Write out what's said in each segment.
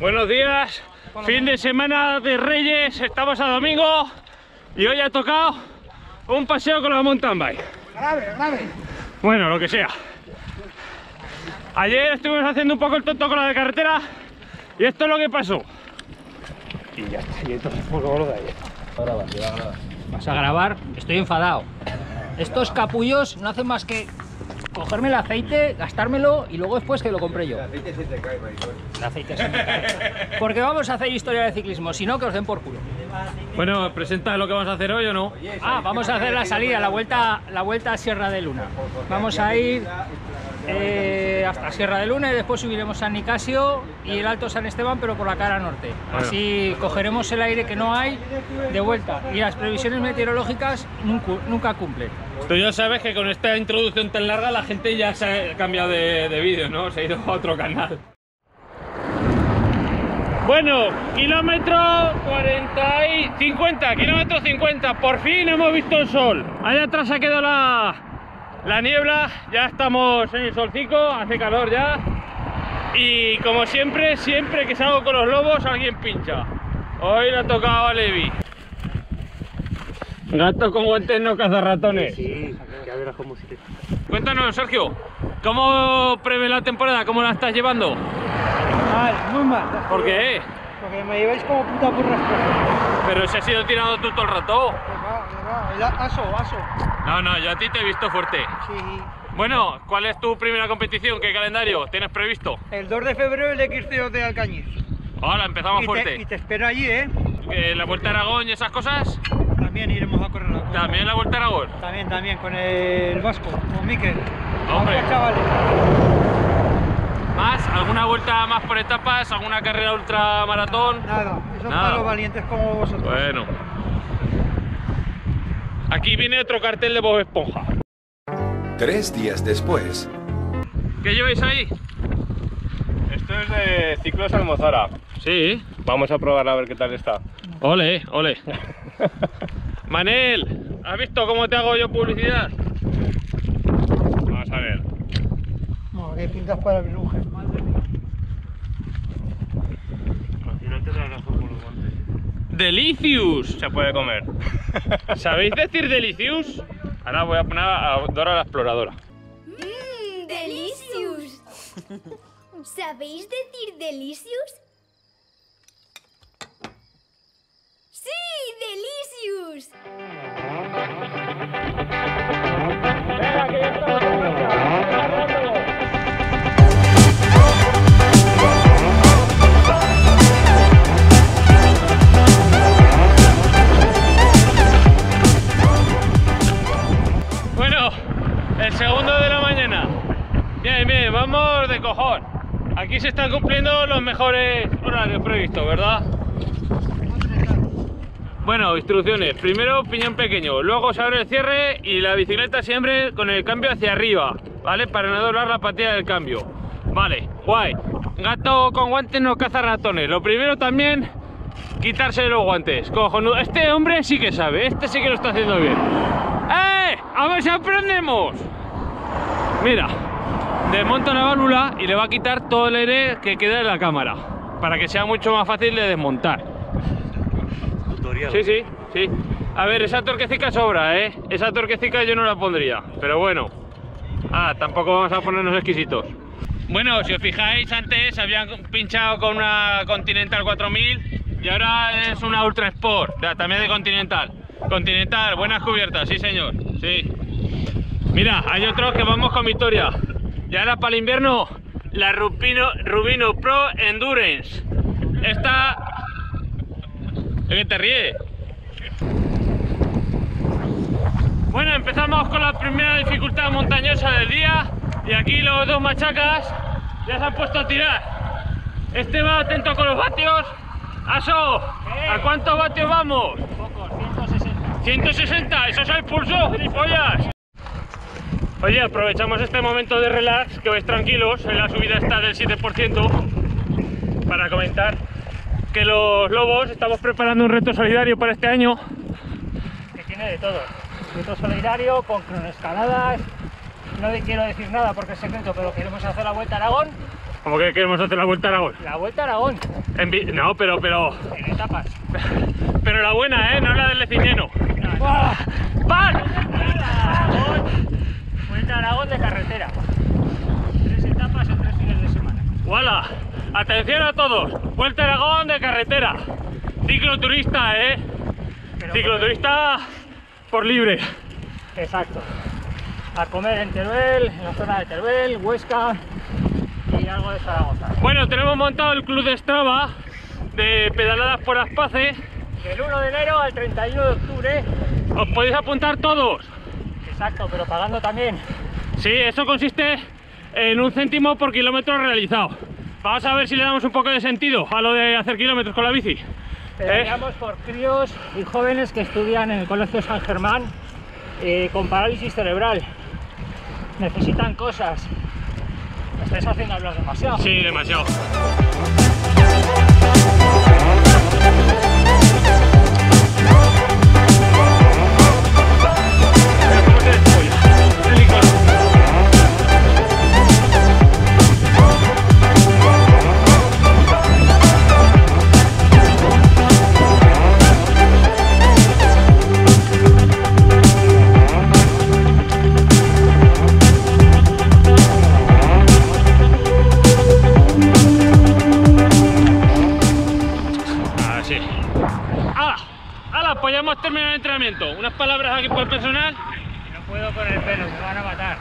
Buenos días, fin de semana de Reyes, estamos a domingo y hoy ha tocado un paseo con la mountain bike. Grave, grave. Bueno, lo que sea. Ayer estuvimos haciendo un poco el tonto con la de carretera y esto es lo que pasó. Y ya está, y entonces fue como lo de ayer. Vas a grabar, estoy enfadado. Estos capullos no hacen más que cogerme el aceite, gastármelo y luego después que lo compré yo. El aceite se te cae, El aceite se me cae. Porque vamos a hacer historia de ciclismo, si no que os den por culo. Bueno, presenta lo que vamos a hacer hoy o no. Ah, vamos a hacer la salida, la vuelta, la vuelta a Sierra de Luna. Vamos a ir eh, hasta Sierra de Luna y después subiremos San Nicasio y el Alto San Esteban, pero por la cara norte. Así cogeremos el aire que no hay de vuelta. Y las previsiones meteorológicas nunca, nunca cumplen. Tú ya sabes que con esta introducción tan larga la gente ya se ha cambiado de, de vídeo, ¿no? Se ha ido a otro canal. Bueno, kilómetro 40 y 50, kilómetro 50, por fin hemos visto el sol. Allá atrás ha quedado la, la niebla, ya estamos en el solcico, hace calor ya. Y como siempre, siempre que salgo con los lobos alguien pincha. Hoy le ha tocado a Levi. Gato con guantes no caza ratones. Sí, ya verás cómo se Cuéntanos, Sergio, ¿cómo prevé la temporada? ¿Cómo la estás llevando? Mal, muy mal. ¿Por qué? Porque me lleváis como puta las Pero se has ido tirando tú todo el rato. El aso, aso. No, no, yo a ti te he visto fuerte. Sí. Bueno, ¿cuál es tu primera competición? ¿Qué calendario tienes previsto? El 2 de febrero el XCO de Alcañiz. Hola, empezamos y fuerte. Te, y te espero allí, ¿eh? Eh, ¿La Vuelta a Aragón y esas cosas? También iremos a correr la con- ¿También la Vuelta a Aragón? También, también, con el Vasco, con Miquel. Hombre. Vamos, chavales. ¿Más? ¿Alguna vuelta más por etapas? ¿Alguna carrera ultra maratón? Nada, eso es Nada. para los valientes como vosotros. Bueno. Aquí viene otro cartel de Bob Esponja. Tres días después, ¿Qué lleváis ahí? Esto es de Ciclos Almozara. Sí. Vamos a probar a ver qué tal está. Ole, ole. Manel, ¿has visto cómo te hago yo publicidad? Vamos a ver. No, que pintas para el lujo. Delicious. Se puede comer. ¿Sabéis decir delicious? Ahora voy a poner a Dora la exploradora. Mmm, delicious. ¿Sabéis decir delicious? ¡Sí, delicious! Bueno, el segundo de la mañana. Bien, bien, vamos de cojón. Aquí se están cumpliendo los mejores horarios previstos, ¿verdad? Bueno, instrucciones. Primero piñón pequeño, luego se abre el cierre y la bicicleta siempre con el cambio hacia arriba, ¿vale? Para no doblar la patilla del cambio. Vale, guay. Gato con guantes no caza ratones. Lo primero también, quitarse los guantes. Este hombre sí que sabe, este sí que lo está haciendo bien. ¡Eh! A ver si aprendemos. Mira, desmonta la válvula y le va a quitar todo el aire que queda en la cámara. Para que sea mucho más fácil de desmontar. Sí, sí, sí. A ver, esa torquecica sobra, ¿eh? Esa torquecica yo no la pondría, pero bueno. Ah, tampoco vamos a ponernos exquisitos. Bueno, si os fijáis, antes habían pinchado con una Continental 4000 y ahora es una Ultra Sport, también de Continental. Continental, buenas cubiertas, sí señor, sí. Mira, hay otros que vamos con Victoria. Y ahora para el invierno, la Rubino, Rubino Pro Endurance. Esta ¿De qué te ríes? Bueno, empezamos con la primera dificultad montañosa del día y aquí los dos machacas ya se han puesto a tirar. Este va atento con los vatios. Aso, ¿a cuántos vatios vamos? Pocos, 160. 160, eso es el pulso, gilipollas. Oye, aprovechamos este momento de relax, que vais tranquilos, en la subida está del 7%, para comentar que los lobos estamos preparando un reto solidario para este año. Que tiene de todo. Reto solidario, con cronoescaladas. No le quiero decir nada porque es secreto, pero queremos hacer la vuelta a Aragón. Como que queremos hacer la vuelta a Aragón. La Vuelta a Aragón, En no, pero, pero, en etapas. pero la buena, ¿eh? No la del Leciñeno. ¡Buah! ¡Pan! Vuelta a Aragón, Vuelta a Aragón de carretera. Tres etapas en tres fines de semana. ¡Wala! Atención a todos. Vuelta a Aragón de carretera. Cicloturista, ¿eh? Pero Cicloturista por libre. Exacto. A comer en Teruel, en la zona de Teruel, Huesca y algo de Zaragoza. Bueno, tenemos montado el club de Strava de pedaladas por Aspace. Del 1 de enero al 31 de octubre. Os podéis apuntar todos. Exacto, pero pagando también. Sí, eso consiste en un céntimo por kilómetro realizado. Vamos a ver si le damos un poco de sentido a lo de hacer kilómetros con la bici. ¿Eh? Pedaleamos por críos y jóvenes que estudian en el Colegio San Germán eh, con parálisis cerebral. Necesitan cosas. Me estáis haciendo hablar demasiado. Sí, demasiado. ¡Hala! ¡Hala! Pues ya hemos terminado el entrenamiento. Unas palabras aquí por el personal. No puedo con el pelo, me van a matar.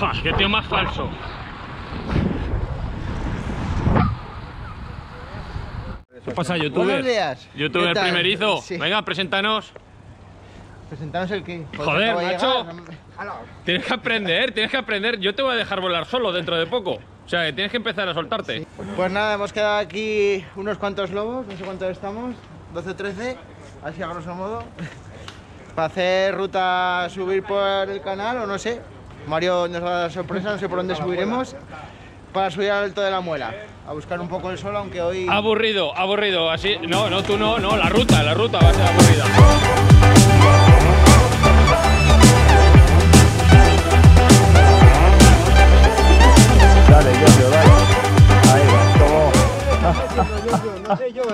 ¡Ja! ¡Qué tío más falso! ¿Qué pasa, youtuber? Buenos días. Youtuber ¿Qué tal? primerizo. Sí. Venga, preséntanos. Presentanos el que. Joder, macho. Tienes que aprender, tienes que aprender. Yo te voy a dejar volar solo dentro de poco. O sea, que tienes que empezar a soltarte. Pues nada, hemos quedado aquí unos cuantos lobos, no sé cuántos estamos, 12 o 13, así a grosso modo, para hacer ruta, subir por el canal o no sé. Mario nos va a dar sorpresa, no sé por dónde subiremos, para subir al Alto de la Muela, a buscar un poco el sol, aunque hoy... Aburrido, aburrido. Así. No, no, tú no, no. La ruta, la ruta va a ser aburrida. No sé yo.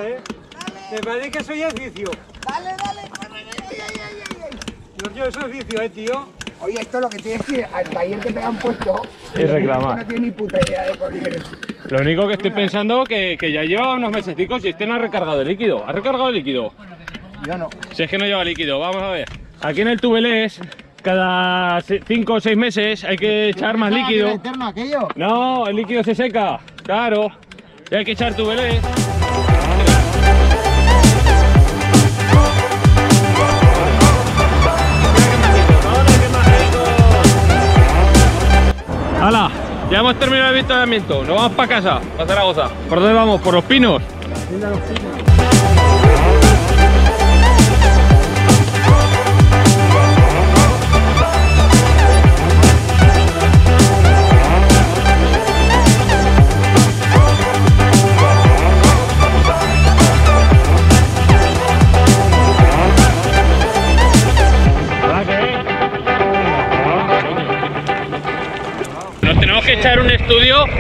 Me parece que soy oficio. Dale, dale, corre, ay, ay, ay, ay, ay. Yo, yo soy oficio, ¿eh, tío? Oye, esto lo que tienes que ir al taller que te han puesto. Y reclamar. No tiene ni puta idea de correr. Lo único que estoy pensando que, que ya lleva unos mesecicos y este no ha recargado el líquido. ¿Ha recargado el líquido? Yo no. Si es que no lleva líquido, vamos a ver. Aquí en el tubelés, cada 5 o 6 meses hay que echar más líquido. eterno aquello? No, el líquido se seca, claro. Y hay que echar tubelés. Ya hemos terminado el avituallamiento. Nos vamos para casa, para Zaragoza. ¿Por dónde vamos? ¿Por los pinos? ¿Verdad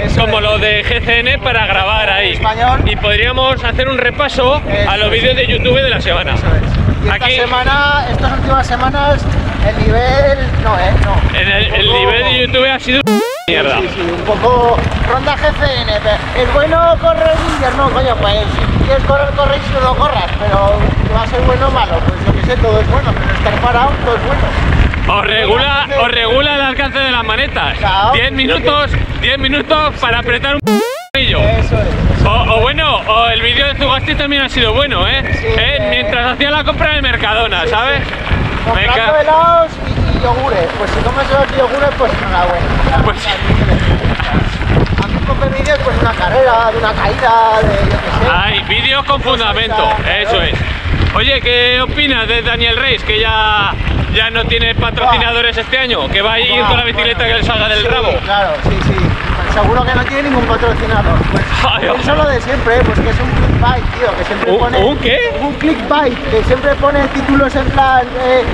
Eso como es. lo de GCN para grabar ahí. Español. Y podríamos hacer un repaso Eso a los vídeos de YouTube de la semana. Eso es. Y esta Aquí- semana, estas últimas semanas, el nivel... No, ¿eh? No. El, nivel de YouTube ha sido mierda. Sí, sí, un poco ronda GCN. Es bueno correr invierno, coño, pues si quieres correr, corre y si no, no corras. Pero va a ser bueno o malo, pues yo que sé, todo es bueno, pero estar parado, todo es bueno. Os regula, os regula el alcance de las manetas. Claro. 10 minutos, 10 minutos para apretar un p***illo. Eso es. O, o bueno, o el vídeo de Zugasti también ha sido bueno, ¿eh? Sí, ¿Eh? Mientras hacía la compra en Mercadona, ¿sabes? Me Comprando helados y, y yogures. Pues si comes los yogures, pues enhorabuena. Pues sí. A mí con vídeos, pues una carrera, de una caída, de yo qué sé. Hay vídeos con fundamento, eso es. Oye, ¿qué opinas de Daniel Reis, que ya, ya no tiene patrocinadores este año? Que va a ir con la bicicleta que le salga del Sí, rabo. Claro, sí, sí. Seguro que no tiene ningún patrocinador. Pues, Eso lo de siempre, ¿eh? pues que es un clickbait, tío, que siempre ¿Un- pone... un qué? Un clickbait, que siempre pone títulos en plan... Eh,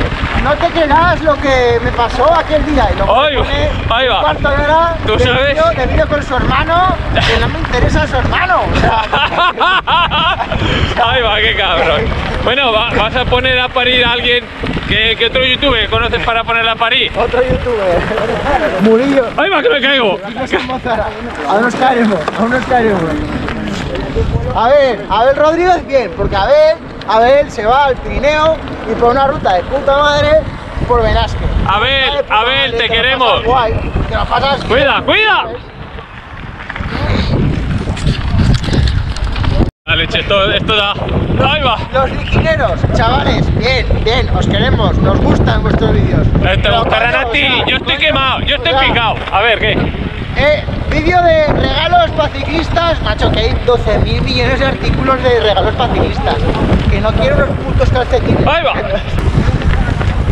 no te creerás lo que me pasó aquel día. Y luego Ahí pone ahí va. un cuarto de hora Tú de sabes. vídeo- de con su hermano, que no me interesa su hermano. O sea, Ahí va, qué cabrón. Bueno, va- vas a poner a parir a alguien que, que otro youtuber conoces para ponerla a parir. otro youtuber. Murillo. Ahí va, que me caigo. Aún nos caeremos, aún nos caeremos. A ver, Abel Rodríguez bien, porque Abel, Abel se va al Pirineo y por una ruta de puta madre por Benasque. Abel, Abel, te lo queremos. Guay, te lo pasas bien. Cuida, cuida. La leche, esto, esto da. Ahí va. Los liquineros, chavales, bien, bien, os queremos, nos gustan vuestros vídeos. Te gustarán a ti. Yo estoy quemado, yo estoy picado. A ver, ¿qué? Eh, vídeo de regalos para ciclistas, macho, que hay 12.000 millones de artículos de regalos para ciclistas. Que no quiero unos putos calcetines. Ahí va.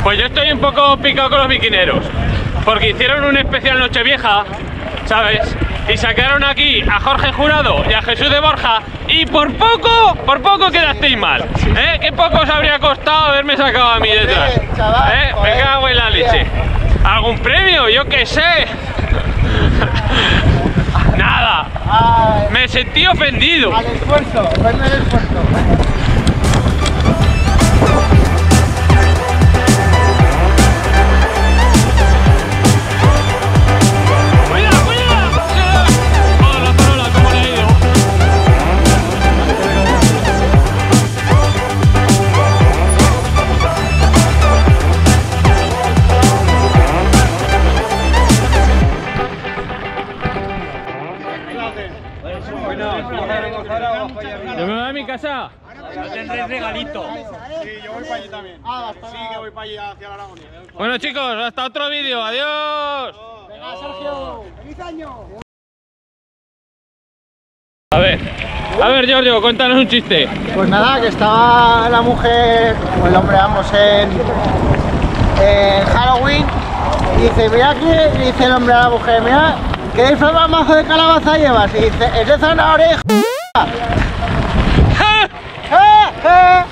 Pues yo estoy un poco picado con los biquineros. Porque hicieron un especial Nochevieja, ¿sabes? Y sacaron aquí a Jorge Jurado y a Jesús de Borja. Y por poco, por poco quedasteis mal. ¿Eh? ¿Qué poco os habría costado haberme sacado a mí detrás? ¿Eh? Me cago en la leche. ¿Algún premio? Yo qué sé. Nada. Ay, Me sentí ofendido. al esfuerzo, el esfuerzo. Bueno chicos, hasta otro vídeo, adiós. A ver, a ver Giorgio, cuéntanos un chiste. Pues nada, que estaba la mujer, o el hombre, vamos, en, en Halloween. Y dice, mira aquí, y dice el hombre a la mujer, mira, ¿qué disfraz más majo de calabaza llevas? Y dice, es de zanahoria. hija".